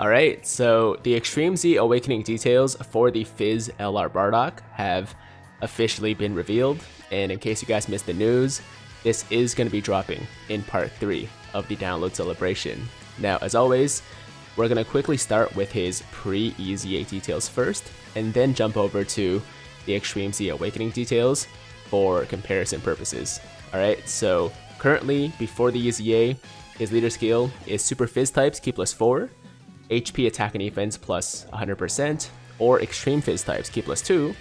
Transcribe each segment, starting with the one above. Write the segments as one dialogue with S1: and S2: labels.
S1: Alright, so the Extreme Z Awakening details for the PHY LR Bardock have officially been revealed, and in case you guys missed the news, this is going to be dropping in part 3 of the download celebration. Now, as always, we're going to quickly start with his pre-EZA details first, and then jump over to the Extreme Z Awakening details for comparison purposes. Alright, so currently, before the EZA, his leader skill is Super PHY types, Ki plus 4, HP attack and defense plus 100%, or Extreme PHY types, Ki plus 2,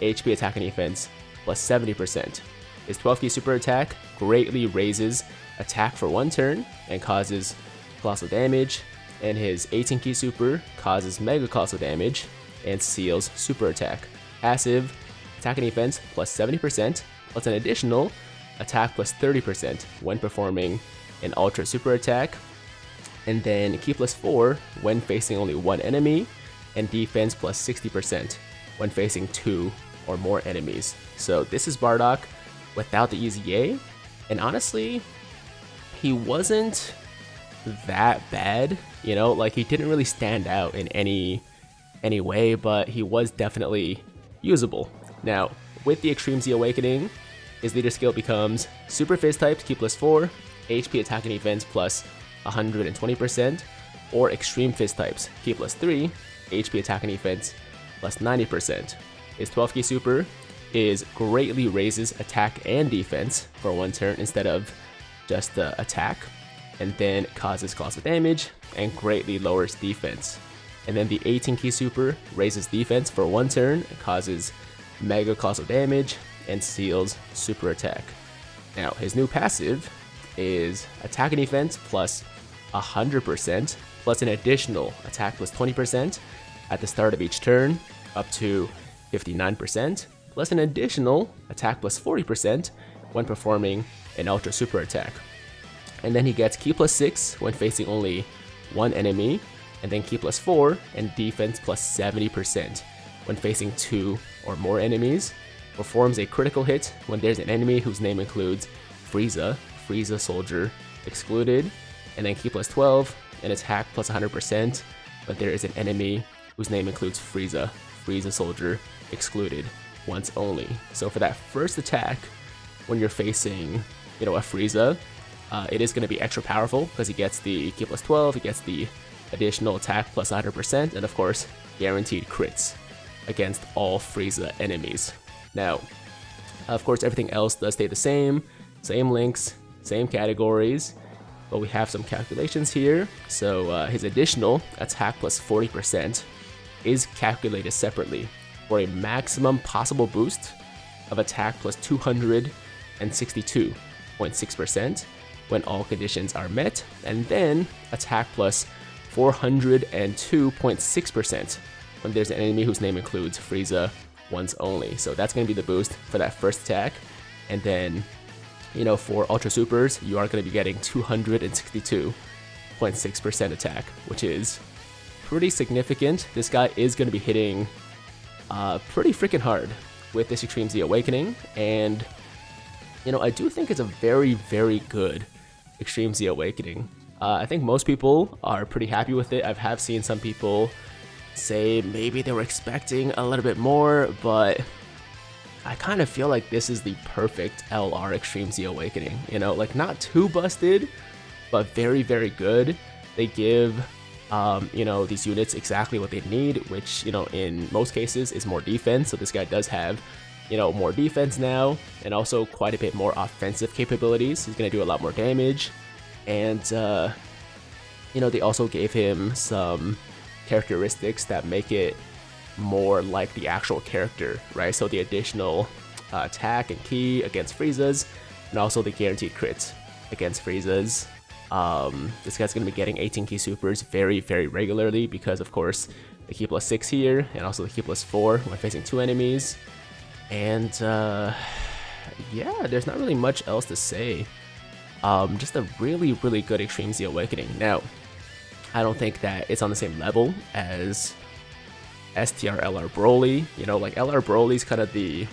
S1: HP attack and defense plus 70%. His 12 Ki super attack greatly raises attack for one turn and causes colossal damage, and his 18 Ki super causes mega colossal damage and seals super attack. Passive, attack and defense plus 70%, plus an additional attack plus 30% when performing an ultra super attack and then Ki plus 4 when facing only one enemy, and defense plus 60% when facing two or more enemies. So this is Bardock without the EZA, and honestly, he wasn't that bad, you know, like he didn't really stand out in any any way, but he was definitely usable. Now, with the Extreme Z Awakening, his leader skill becomes Super PHY typed, Ki plus 4, HP attack and defense plus 120%, or Extreme PHY types, Ki plus 3, HP attack and defense plus 90%. His 12 Ki super is greatly raises attack and defense for one turn instead of just the attack, and then causes colossal damage and greatly lowers defense. And then the 18 Ki super raises defense for one turn, causes mega colossal damage, and seals super attack. Now, his new passive is attack and defense plus 100%, plus an additional attack plus 20% at the start of each turn, up to 59%, plus an additional attack plus 40% when performing an ultra super attack. And then he gets Ki plus 6 when facing only one enemy, and then Ki plus 4 and defense plus 70% when facing two or more enemies, performs a critical hit when there's an enemy whose name includes Frieza, Frieza Soldier excluded, and then Ki plus 12 and attack plus 100%, but there is an enemy whose name includes Frieza, Frieza Soldier excluded once only. So for that first attack, when you're facing, you know, a Frieza, uh, it is going to be extra powerful because he gets the Ki plus 12, he gets the additional attack plus 100%, and of course, guaranteed crits against all Frieza enemies. Now, of course, everything else does stay the same, same links, same categories, but we have some calculations here. So uh, his additional attack plus 40% is calculated separately for a maximum possible boost of attack plus 262.6% when all conditions are met, and then attack plus 402.6% when there's an enemy whose name includes Frieza once only. So that's going to be the boost for that first attack. And then, you know, for Ultra Supers, you are going to be getting 262.6% attack, which is pretty significant. This guy is going to be hitting uh, pretty freaking hard with this Extreme Z Awakening. And, you know, I do think it's a very, very good Extreme Z Awakening. Uh, I think most people are pretty happy with it. I have seen some people say maybe they were expecting a little bit more, but I kind of feel like this is the perfect LR Extreme Z Awakening. You know, like not too busted, but very, very good. They give, um, you know, these units exactly what they need, which, you know, in most cases is more defense. So this guy does have, you know, more defense now, and also quite a bit more offensive capabilities. He's going to do a lot more damage. And, uh, you know, they also gave him some characteristics that make it more like the actual character, right? So the additional uh, attack and Ki against Frieza's, and also the guaranteed crits against Frieza's. Um, this guy's going to be getting 18 Ki supers very, very regularly because, of course, the Ki plus 6 here, and also the Ki plus 4 when facing two enemies. And, uh, yeah, there's not really much else to say. Um, just a really, really good Extreme Z Awakening. Now, I don't think that it's on the same level as STR LR Broly. You know, like LR Broly is kind of the,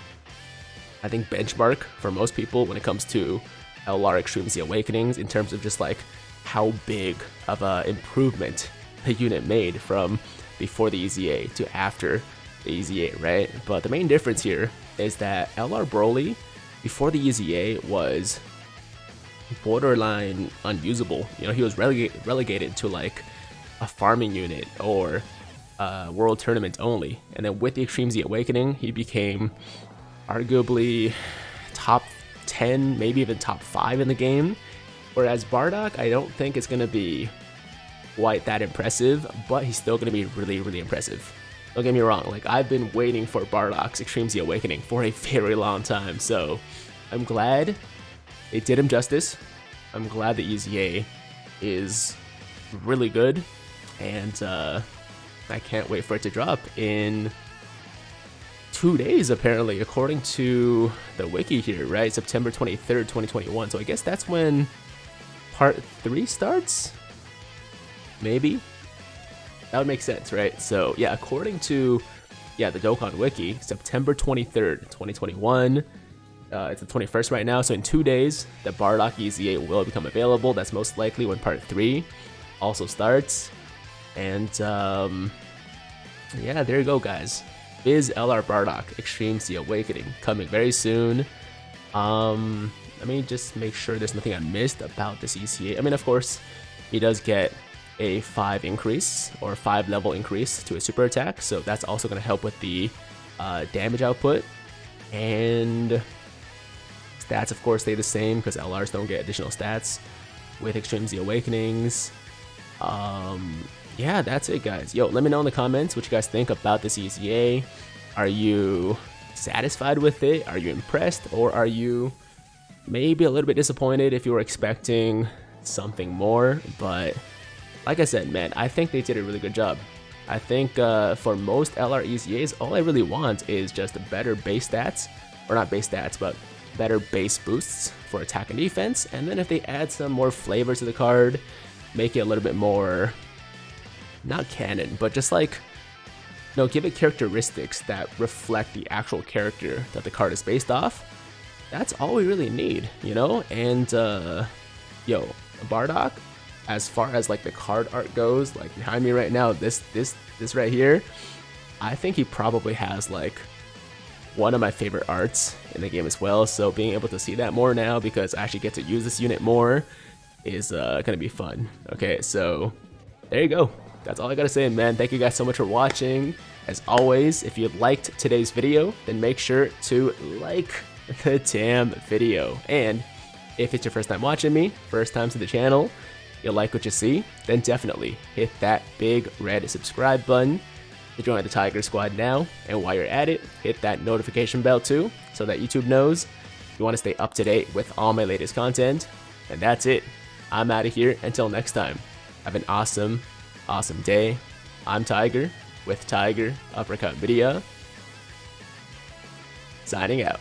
S1: I think, benchmark for most people when it comes to LR Extreme Z Awakenings in terms of just like how big of a improvement the unit made from before the EZA to after the EZA, right? But the main difference here is that LR Broly before the EZA was borderline unusable. You know, he was relega relegated to like a farming unit or uh, world tournament only. And then with the Extreme Z Awakening, he became arguably top 10, maybe even top 5 in the game. Whereas Bardock, I don't think it's going to be quite that impressive, but he's still going to be really, really impressive. Don't get me wrong, like I've been waiting for Bardock's Extreme Z Awakening for a very long time, so I'm glad it did him justice. I'm glad the EZA is really good, and uh, I can't wait for it to drop in two days, apparently, according to the wiki here, right? September 23rd, 2021. So I guess that's when part three starts? Maybe? That would make sense, right? So yeah, according to yeah the Dokkan Wiki, September 23rd, 2021. Uh, it's the 21st right now, so in two days, the Bardock EZA will become available. That's most likely when Part 3 also starts. And um, yeah, there you go, guys. Is LR Bardock Extreme Z Awakening coming very soon. Um, let me just make sure there's nothing I missed about this EZA. I mean, of course, he does get a 5 increase or 5 level increase to his super attack, so that's also going to help with the uh, damage output. And stats, of course, stay the same because LRs don't get additional stats with Extreme Z Awakenings. Um, yeah, that's it, guys. Yo, let me know in the comments what you guys think about this EZA. Are you satisfied with it? Are you impressed? Or are you maybe a little bit disappointed if you were expecting something more? But like I said, man, I think they did a really good job. I think uh, for most LR EZAs, all I really want is just better base stats, or not base stats, but better base boosts for attack and defense. And then if they add some more flavor to the card, make it a little bit more not canon, but just like, know, give it characteristics that reflect the actual character that the card is based off. That's all we really need, you know? And, uh, yo, Bardock, as far as like the card art goes, like behind me right now, this, this, this right here, I think he probably has like one of my favorite arts in the game as well. So being able to see that more now because I actually get to use this unit more is uh, gonna be fun. Okay, so there you go that's all I gotta say, man. Thank you guys so much for watching. As always, if you liked today's video, then make sure to like the damn video. And if it's your first time watching me, first time to the channel, you like what you see, then definitely hit that big red subscribe button to join the Tiger Squad now. And while you're at it, hit that notification bell too, so that YouTube knows you want to stay up to date with all my latest content. And that's it. I'm out of here. Until next time, have an awesome awesome day. I'm Tiger with Tiger Uppercut Video. Signing out.